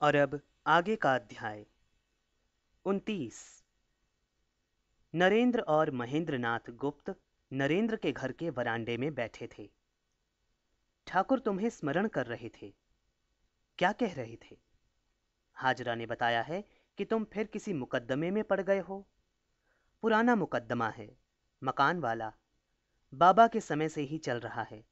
और अब आगे का अध्याय। उनतीस। नरेंद्र और महेंद्रनाथ गुप्त नरेंद्र के घर के वरांडे में बैठे थे। ठाकुर तुम्हें स्मरण कर रहे थे। क्या कह रहे थे? हाजरा ने बताया है कि तुम फिर किसी मुकदमे में पड़ गए हो। पुराना मुकदमा है, मकान वाला। बाबा के समय से ही चल रहा है।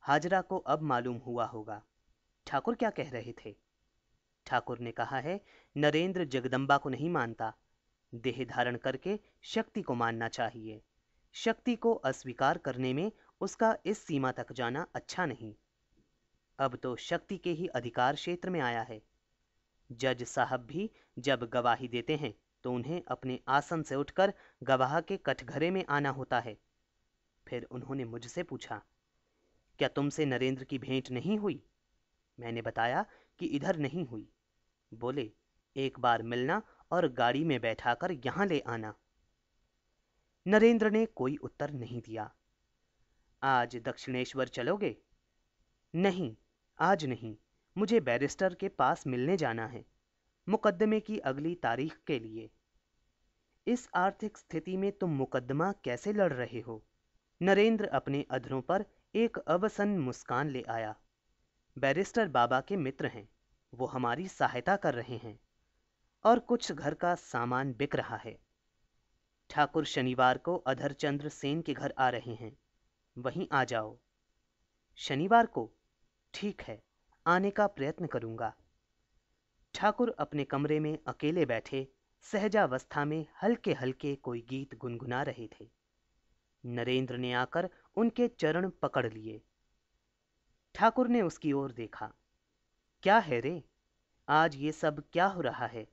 हाजरा को अब मालूम हुआ होगा। ठाकुर क्या कह रहे थे? ठाकुर ने कहा है, नरेंद्र जगदम्बा को नहीं मानता। देह धारण करके शक्ति को मानना चाहिए। शक्ति को अस्वीकार करने में उसका इस सीमा तक जाना अच्छा नहीं। अब तो शक्ति के ही अधिकार क्षेत्र में आया है। जज साहब भी जब गवाही देते हैं तो उन्हें अपने आसन से उठकर गवाह के कटघरे में आना होता है। फिर उन्होंने मुझसे पूछा, क्या तुमसे नरेंद्र की भेंट नहीं हुई? मैंने बताया कि इधर नहीं हुई। बोले, एक बार मिलना और गाड़ी में बैठाकर यहाँ ले आना नरेंद्र ने कोई उत्तर नहीं दिया। आज दक्षिणेश्वर चलोगे नहीं, आज नहीं। मुझे बैरिस्टर के पास मिलने जाना है मुकदमे की अगली तारीख के लिए। इस आर्थिक स्थिति में तुम मुकदमा कैसे लड़ रहे हो नरेंद्र अपने अधरों पर एक अवसन मुस्कान ले आया। बैरिस्टर बाबा के मित्र हैं। वो हमारी सहायता कर रहे हैं और कुछ घर का सामान बिक रहा है। ठाकुर शनिवार को अधरचंद्र सेन के घर आ रहे हैं। वहीं आ जाओ। शनिवार को, ठीक है, आने का प्रयत्न करूँगा। ठाकुर अपने कमरे में अकेले बैठे, सहजावस्था में हल्के हल्के कोई गीत गुनगुना रहे थे। नरेंद्र ने आकर उनके चरण पकड़ लिए। ठाकुर ने उसकी ओर देखा। क्या है रे? आज ये सब क्या हो रहा है?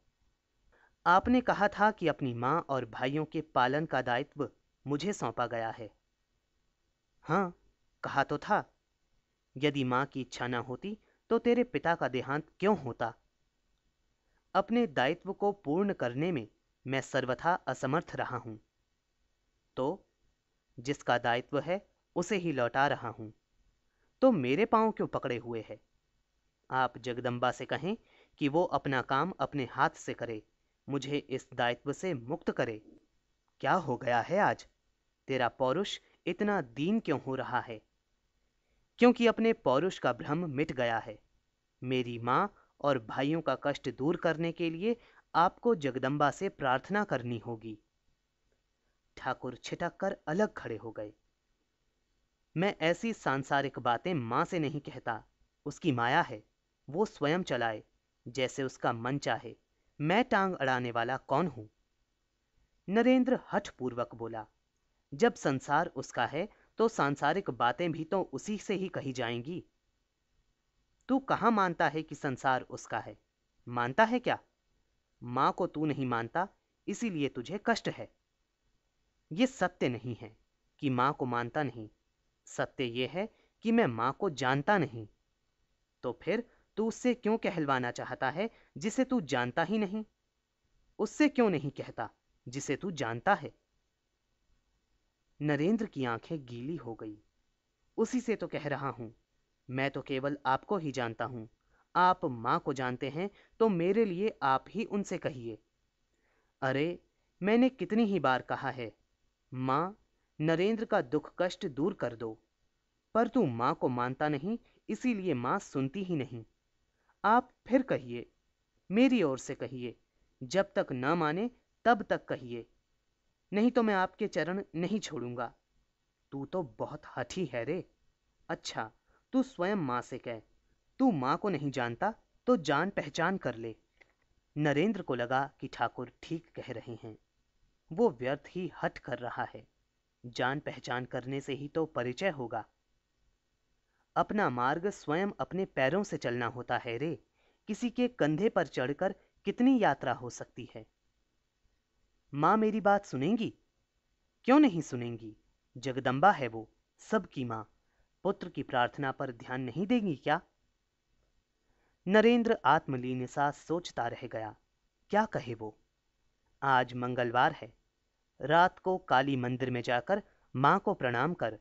आपने कहा था कि अपनी माँ और भाइयों के पालन का दायित्व मुझे सौंपा गया है। हाँ कहा तो था। यदि माँ की इच्छा ना होती तो तेरे पिता का देहांत क्यों होता? अपने दायित्व को पूर्ण करने में मैं सर्वथा असमर्थ रहा हूँ। तो जिसका दायित्व है, उसे ही लौटा रहा हूँ। तो मेरे पाँव क्यों पकड़े हुए है? आप जगदम्बा से कहें कि वो अपना काम अपने हाथ से करे, मुझे इस दायित्व से मुक्त करे। क्या हो गया है आज? तेरा पौरुष इतना दीन क्यों हो रहा है? क्योंकि अपने पौरुष का भ्रम मिट गया है। मेरी माँ और भाइयों का कष्ट दूर करने के लिए आपको जगदम्बा से प्रार्थना करनी होगी। ठाकुर छिटक कर अलग खड़े हो गए। मैं ऐसी सांसारिक बातें माँ से नहीं कहता, उसकी माया है। वो स्वयं चलाए, जैसे उसका मन चाहे। मैं टांग अड़ाने वाला कौन हूँ? नरेंद्र हठपूर्वक बोला, जब संसार उसका है तो सांसारिक बातें भी तो उसी से ही कही जाएँगी। तू कहाँ मानता है कि संसार उसका है? मानता है क्या? माँ को तू नहीं मानता, इसीलिए तुझे कष्ट है। यह सत्य नहीं है कि माँ को मानता नहीं। सत्य यह है कि मैं माँ को जानता नहीं। तो फिर तू उससे क्यों कहलवाना चाहता है, जिसे तू जानता ही नहीं? उससे क्यों नहीं कहता, जिसे तू जानता है? नरेंद्र की आँखें गीली हो गई। उसी से तो कह रहा हूँ, मैं तो केवल आपको ही जानता हूँ। आप माँ को जानते हैं तो मेरे लिए आप ही उनसे कहिए। अरे, मैंने कितनी ही बार कहा है, माँ, नरेंद्र का दुख कष्ट दूर कर दो। पर तू माँ को मानता नहीं, इसीलिए माँ सुनती ही नहीं। आप फिर कहिए, मेरी ओर से कहिए, जब तक न माने तब तक कहिए। नहीं तो मैं आपके चरण नहीं छोड़ूँगा। तू तो बहुत हठी है रे। अच्छा तू स्वयं माँ से कह, तू माँ को नहीं जानता तो जान पहचान कर ले। नरेंद्र को लगा कि ठाकुर ठीक कह रहे हैं। वो व्यर्थ ही हट कर रहा है। जान पहचान करने से ही तो परिचय होगा। अपना मार्ग स्वयं अपने पैरों से चलना होता है रे। किसी के कंधे पर चढ़कर कितनी यात्रा हो सकती है? माँ मेरी बात सुनेंगी? क्यों नहीं सुनेंगी? जगदम्बा है वो, सबकी माँ। पुत्र की प्रार्थना पर ध्यान नहीं देंगी क्या? नरेंद्र आत्मलीन सा सोचता रह गया। क्या कहे वो? आज मंगलवार है। रात को काली मंदिर में जाकर माँ को प्रणाम कर।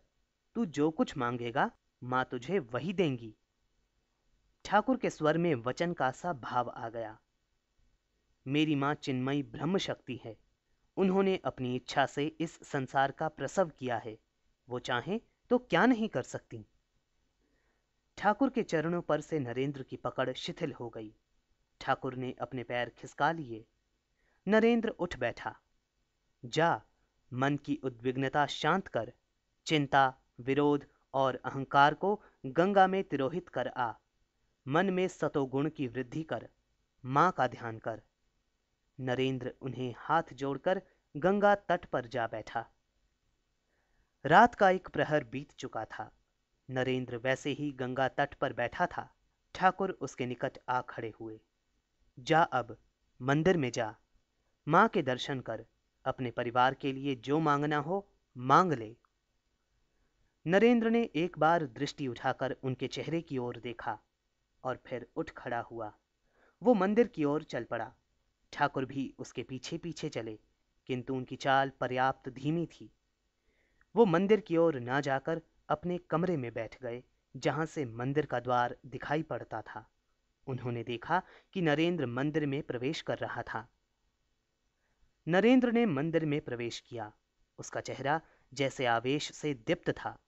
तू जो कुछ मांगेगा माँ तुझे वही देंगी। ठाकुर के स्वर में वचन का सा भाव आ गया। मेरी माँ चिन्मयी ब्रह्म शक्ति है। उन्होंने अपनी इच्छा से इस संसार का प्रसव किया है। वो चाहें तो क्या नहीं कर सकती। ठाकुर के चरणों पर से नरेंद्र की पकड़ शिथिल हो गई। ठाकुर ने अपने पैर खिसका लिए। नरेंद्र उठ बैठा। जा, मन की उद्विग्नता शांत कर। चिंता, विरोध और अहंकार को गंगा में तिरोहित कर आ। मन में सतोगुण की वृद्धि कर। माँ का ध्यान कर। नरेंद्र उन्हें हाथ जोड़कर गंगा तट पर जा बैठा। रात का एक प्रहर बीत चुका था। नरेंद्र वैसे ही गंगा तट पर बैठा था। ठाकुर उसके निकट आ खड़े हुए। जा अब, मंदिर में जा। माँ के दर्शन कर। अपने परिवार के लिए जो मांगना हो, मांग ले। नरेंद्र ने एक बार दृष्टि उठाकर उनके चेहरे की ओर देखा और फिर उठ खड़ा हुआ। वो मंदिर की ओर चल पड़ा। ठाकुर भी उसके पीछे पीछे चले, किंतु उनकी चाल पर्याप्त धीमी थी। वो मंदिर की ओर ना जाकर अपने कमरे में बैठ गए, जहाँ से मंदिर का द्वार दिखाई पड़ता था। उन्होंने देखा कि नरेंद्र मंदिर में प्रवेश कर रहा था। नरेंद्र ने मंदिर में प्रवेश किया। उसका चेहरा जैसे आवेश से दीप्त था।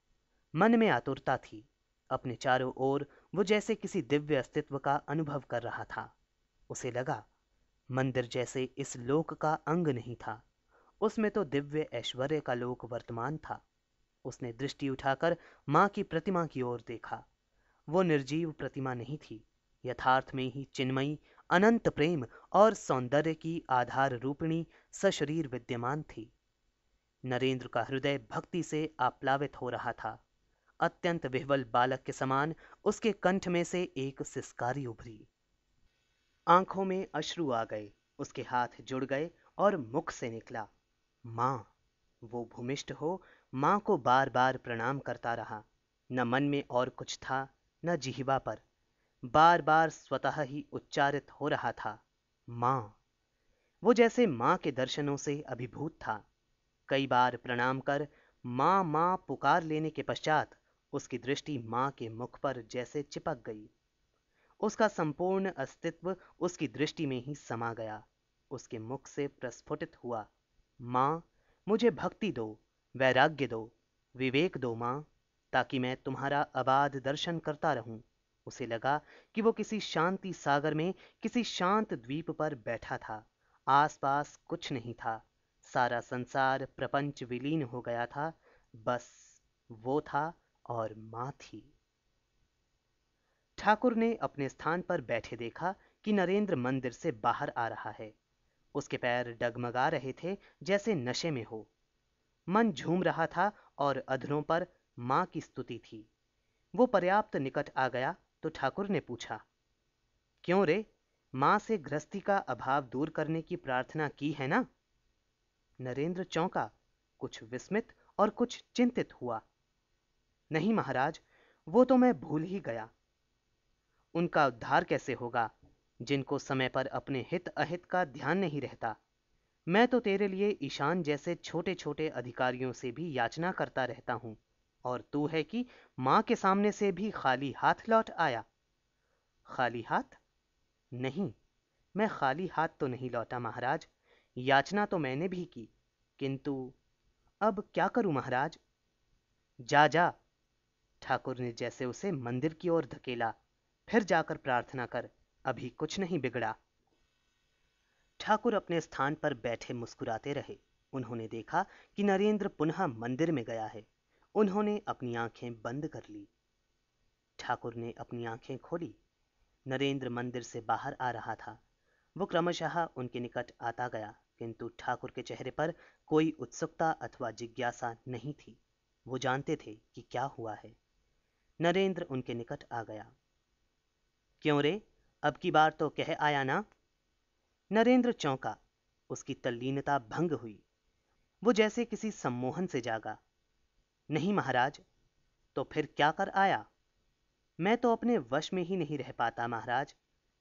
मन में आतुरता थी। अपने चारों ओर वो जैसे किसी दिव्य अस्तित्व का अनुभव कर रहा था। उसे लगा, मंदिर जैसे इस लोक का अंग नहीं था। उसमें तो दिव्य ऐश्वर्य का लोक वर्तमान था। उसने दृष्टि उठाकर माँ की प्रतिमा की ओर देखा। वो निर्जीव प्रतिमा नहीं थी। यथार्थ में ही चिन्मयी, अनंत प्रेम और सौंदर्य की आधार रूपिणी सशरीर विद्यमान थी। नरेंद्र का हृदय भक्ति से आप्लावित हो रहा था। अत्यंत विह्वल बालक के समान उसके कंठ में से एक सिस्कारी उभरी। आँखों में अश्रु आ गए, उसके हाथ जुड़ गए और मुख से निकला। माँ, वो भूमिष्ठ हो, माँ को बार बार प्रणाम करता रहा। न मन में और कुछ था, न जिहवा पर। बार बार स्वतः ही उच्चारित हो रहा था, माँ। वो जैसे माँ के दर्शनों से अभिभूत था। कई बार प्रणाम कर माँ माँ पुकार लेने के पश्चात उसकी दृष्टि माँ के मुख पर जैसे चिपक गई। उसका संपूर्ण अस्तित्व उसकी दृष्टि में ही समा गया। उसके मुख से प्रस्फुटित हुआ, माँ, मुझे भक्ति दो, वैराग्य दो, विवेक दो माँ, ताकि मैं तुम्हारा अबाध दर्शन करता रहूँ। उसे लगा कि वो किसी शांति सागर में किसी शांत द्वीप पर बैठा था। आसपास कुछ नहीं था। सारा संसार प्रपंच विलीन हो गया था। बस वो था और माँ थी। ठाकुर ने अपने स्थान पर बैठे देखा कि नरेंद्र मंदिर से बाहर आ रहा है। उसके पैर डगमगा रहे थे जैसे नशे में हो। मन झूम रहा था और अधरों पर माँ की स्तुति थी। वो पर्याप्त निकट आ गया तो ठाकुर ने पूछा, क्यों रे? माँ से गृहस्थी का अभाव दूर करने की प्रार्थना की है ना? नरेंद्र चौंका, कुछ विस्मित और कुछ चिंतित हुआ। नहीं महाराज, वो तो मैं भूल ही गया। उनका उद्धार कैसे होगा, जिनको समय पर अपने हित अहित का ध्यान नहीं रहता? मैं तो तेरे लिए ईशान जैसे छोटे छोटे अधिकारियों से भी याचना करता रहता हूँ, और तू है कि माँ के सामने से भी खाली हाथ लौट आया। खाली हाथ? नहीं, मैं खाली हाथ तो नहीं लौटा महाराज, याचना तो मैंने भी की, किंतु अब क्या करूँ महाराज? जा जा ठाकुर ने जैसे उसे मंदिर की ओर धकेला, फिर जाकर प्रार्थना कर, अभी कुछ नहीं बिगड़ा। ठाकुर अपने स्थान पर बैठे मुस्कुराते रहे। उन्होंने देखा कि नरेंद्र पुनः मंदिर में गया है। उन्होंने अपनी आँखें बंद कर ली। ठाकुर ने अपनी आँखें खोली। नरेंद्र मंदिर से बाहर आ रहा था। वो क्रमशः उनके निकट आता गया, किंतु ठाकुर के चेहरे पर कोई उत्सुकता अथवा जिज्ञासा नहीं थी। वो जानते थे कि क्या हुआ है। नरेंद्र उनके निकट आ गया। क्यों रे? अब की बार तो कह आया ना। नरेंद्र चौंका। उसकी तल्लीनता भंग हुई। वो जैसे किसी सम्मोहन से जागा। नहीं महाराज तो फिर क्या कर आया? मैं तो अपने वश में ही नहीं रह पाता महाराज।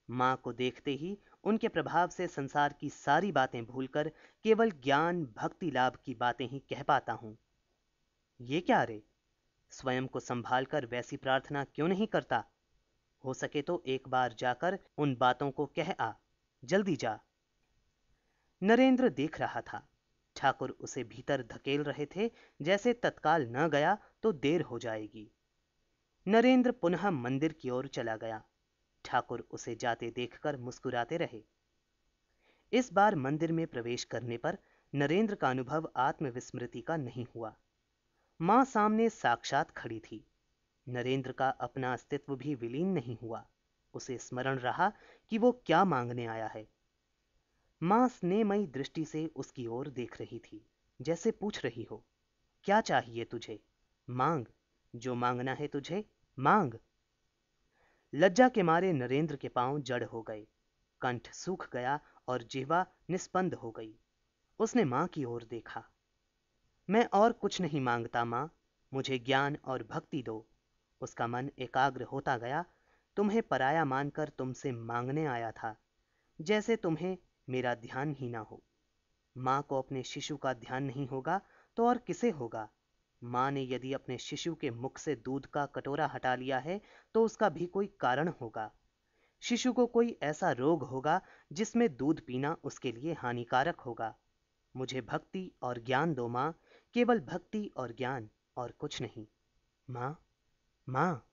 माँ को देखते ही उनके प्रभाव से संसार की सारी बातें भूलकर केवल ज्ञान, भक्ति, लाभ की बातें ही कह पाता हूँ। ये क्या रे? स्वयं को संभालकर वैसी प्रार्थना क्यों नहीं करता? हो सके तो एक बार जाकर उन बातों को कह आ, जल्दी जा। नरेंद्र देख रहा था। ठाकुर उसे भीतर धकेल रहे थे, जैसे तत्काल न गया तो देर हो जाएगी। नरेंद्र पुनः मंदिर की ओर चला गया। ठाकुर उसे जाते देखकर मुस्कुराते रहे। इस बार मंदिर में प्रवेश करने पर नरेंद्र का अनुभव आत्मविस्मृति का नहीं हुआ। माँ सामने साक्षात खड़ी थी। नरेंद्र का अपना अस्तित्व भी विलीन नहीं हुआ। उसे स्मरण रहा कि वो क्या मांगने आया है। माँ स्नेहमयी दृष्टि से उसकी ओर देख रही थी, जैसे पूछ रही हो, क्या चाहिए तुझे? मांग। जो मांगना है तुझे, मांग. लज्जा के मारे नरेंद्र के पाँव जड़ हो गए। कंठ सूख गया और जिहवा निस्पंद हो गई। उसने माँ की ओर देखा। मैं और कुछ नहीं माँगता माँ, मुझे ज्ञान और भक्ति दो। उसका मन एकाग्र होता गया, तुम्हें पराया मानकर तुमसे मांगने आया था। जैसे तुम्हें मेरा ध्यान ही ना हो। माँ को अपने शिशु का ध्यान नहीं होगा तो और किसे होगा? माँ ने यदि अपने शिशु के मुख से दूध का कटोरा हटा लिया है तो उसका भी कोई कारण होगा। शिशु को कोई ऐसा रोग होगा, जिसमें दूध पीना उसके लिए हानिकारक होगा। मुझे भक्ति और ज्ञान दो माँ केवल भक्ति और ज्ञान और कुछ नहीं। माँ माँ।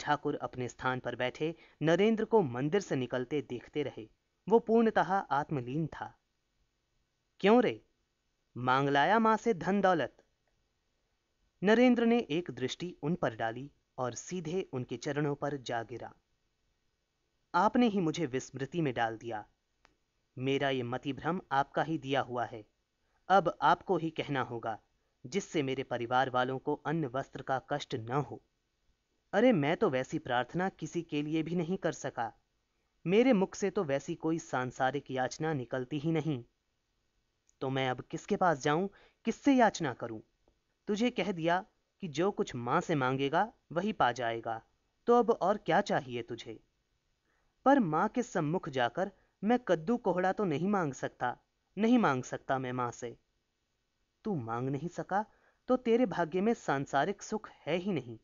ठाकुर अपने स्थान पर बैठे नरेंद्र को मंदिर से निकलते देखते रहे। वो पूर्णतः आत्मलीन था। क्यों रे? मांग लाया माँ से धन दौलत? नरेंद्र ने एक दृष्टि उन पर डाली और सीधे उनके चरणों पर जा गिरा। आपने ही मुझे विस्मृति में डाल दिया। मेरा ये मति भ्रम आपका ही दिया हुआ है। अब आपको ही कहना होगा, जिससे मेरे परिवार वालों को अन्न वस्त्र का कष्ट न हो। अरे मैं तो वैसी प्रार्थना किसी के लिए भी नहीं कर सका। मेरे मुख से तो वैसी कोई सांसारिक याचना निकलती ही नहीं। तो मैं अब किसके पास जाऊँ, किससे याचना करूँ? तुझे कह दिया कि जो कुछ माँ से मांगेगा, वही पा जाएगा। तो अब और क्या चाहिए तुझे? पर माँ के सम्मुख जाकर मैं कद्दू कोहड़ा तो नहीं मांग सकता। नहीं मांग सकता मैं माँ से। तू मांग नहीं सका तो तेरे भाग्य में सांसारिक सुख है ही नहीं।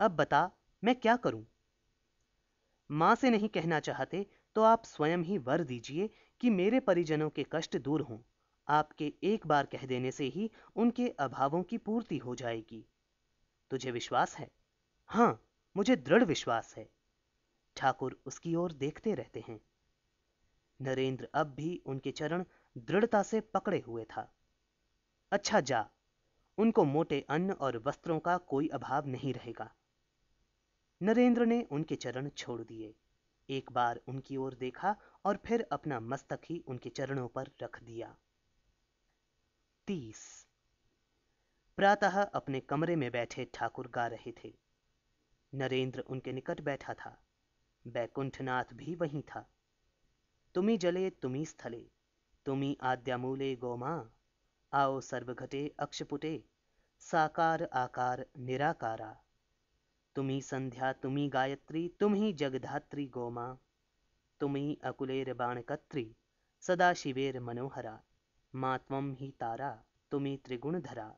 अब बता, मैं क्या करूँ? माँ से नहीं कहना चाहते तो आप स्वयं ही वर दीजिए कि मेरे परिजनों के कष्ट दूर हों। आपके एक बार कह देने से ही उनके अभावों की पूर्ति हो जाएगी। तुझे विश्वास है? हाँ, मुझे दृढ़ विश्वास है। ठाकुर उसकी ओर देखते रहते हैं। नरेंद्र अब भी उनके चरण दृढ़ता से पकड़े हुए था। अच्छा जा, उनको मोटे अन्न और वस्त्रों का कोई अभाव नहीं रहेगा। नरेंद्र ने उनके चरण छोड़ दिए। एक बार उनकी ओर देखा और फिर अपना मस्तक ही उनके चरणों पर रख दिया। तीस। प्रातः अपने कमरे में बैठे ठाकुर गा रहे थे। नरेंद्र उनके निकट बैठा था। बैकुंठनाथ भी वहीं था। तुमी जले तुमी स्थले। तुमी आद्यामूले गोमा, आओ सर्वघटे अक्षपुटे, साकार आकार निराकारा। तुम्ही संध्या, तुम्ही गायत्री, तुम्ही जगधात्री गोमा, तुम्ही अकुलेर बाणकत्री, सदा शिवेर मनोहरा। माँ त्वं ही तारा, तुम्ही त्रिगुणधरा,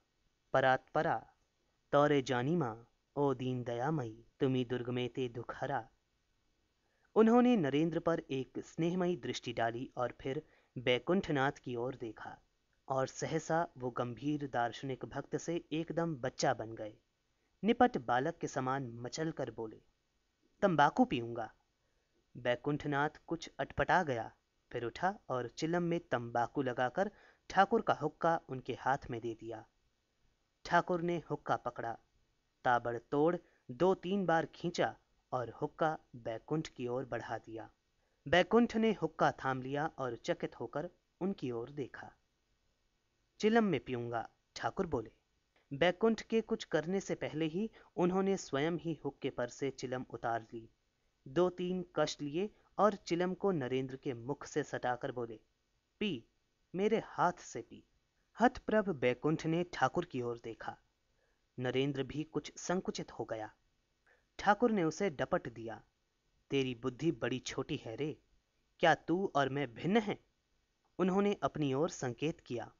परात्परा। तौरे जानी माँ ओ दीन दयामयी, तुम्ही दुर्गमेते दुखहरा। उन्होंने नरेंद्र पर एक स्नेहमयी दृष्टि डाली और फिर बैकुंठनाथ की ओर देखा और सहसा वो गंभीर दार्शनिक भक्त से एकदम बच्चा बन गए। निपट बालक के समान मचल कर बोले, तंबाकू पीऊँगा। बैकुंठनाथ कुछ अटपटा गया, फिर उठा और चिलम में तंबाकू लगाकर ठाकुर का हुक्का उनके हाथ में दे दिया। ठाकुर ने हुक्का पकड़ा ताबड़ तोड़ दो तीन बार खींचा और हुक्का बैकुंठ की ओर बढ़ा दिया। बैकुंठ ने हुक्का थाम लिया और चकित होकर उनकी ओर देखा। चिलम में पीऊँगा, ठाकुर बोले। बैकुंठ के कुछ करने से पहले ही उन्होंने स्वयं ही हुक्के पर से चिलम उतार ली। दो तीन कष्ट लिए और चिलम को नरेंद्र के मुख से सटाकर बोले, पी, मेरे हाथ से पी। हथप्रभ बैकुंठ ने ठाकुर की ओर देखा। नरेंद्र भी कुछ संकुचित हो गया। ठाकुर ने उसे डपट दिया। तेरी बुद्धि बड़ी छोटी है रे। क्या तू और मैं भिन्न हैं? उन्होंने अपनी ओर संकेत किया।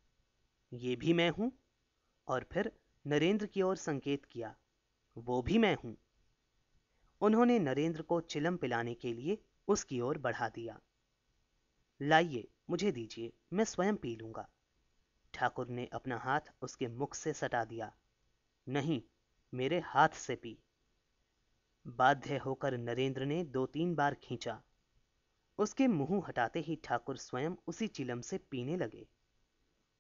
ये भी मैं हूँ। और फिर नरेंद्र की ओर संकेत किया। वो भी मैं हूँ। उन्होंने नरेंद्र को चिलम पिलाने के लिए उसकी ओर बढ़ा दिया। लाइए, मुझे दीजिए, मैं स्वयं पी लूँगा। ठाकुर ने अपना हाथ उसके मुख से सटा दिया। नहीं, मेरे हाथ से पी। बाध्य होकर नरेंद्र ने दो तीन बार खींचा। उसके मुँह हटाते ही ठाकुर स्वयं उसी चिलम से पीने लगे।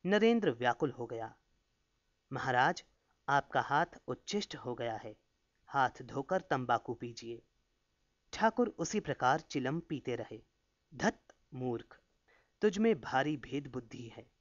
नरेंद्र व्याकुल हो गया। महाराज, आपका हाथ उच्चिष्ट हो गया है। हाथ धोकर तंबाकू पीजिए ठाकुर उसी प्रकार चिलम पीते रहे। धत मूर्ख! तुझ में भारी भेद बुद्धि है।